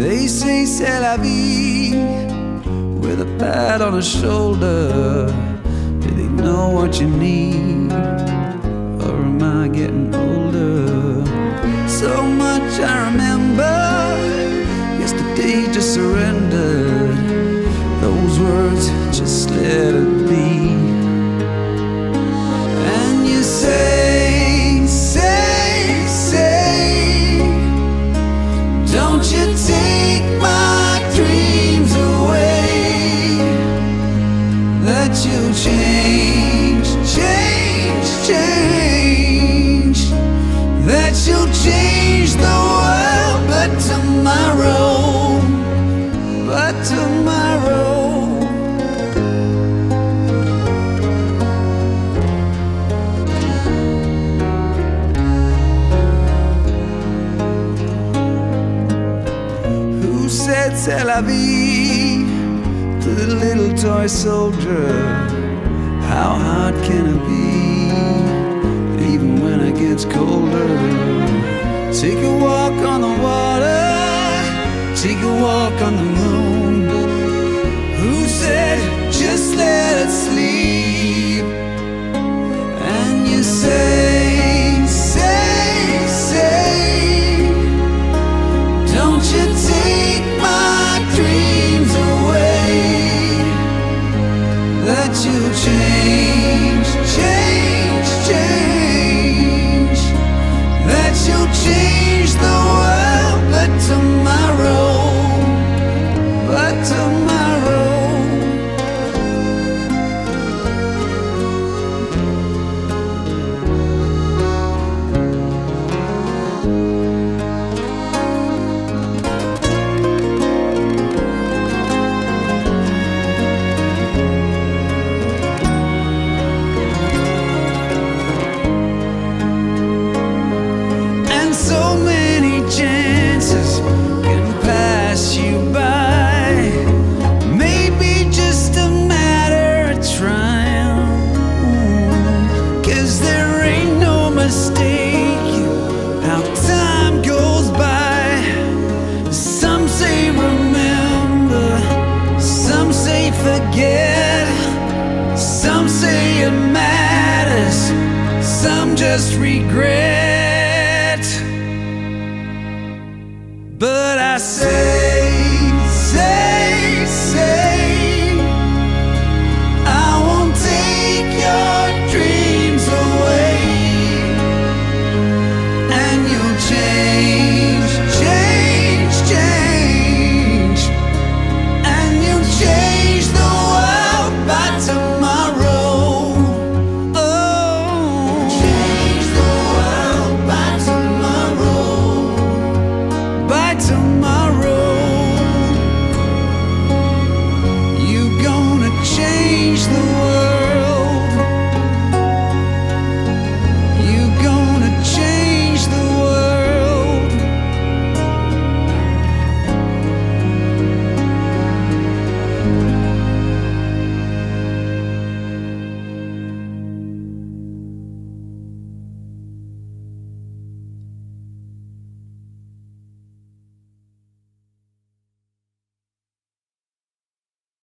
They say c'est la vie with a pat on the shoulder. Do they know what you need? Said c'est la vie to the little toy soldier? How hard can it be, even when it gets colder? Take a walk on the water, take a walk on the moon. That you change, change Cause there ain't no mistake How time goes by. Some say remember Some say forget Some say it matters Some just regret. But I say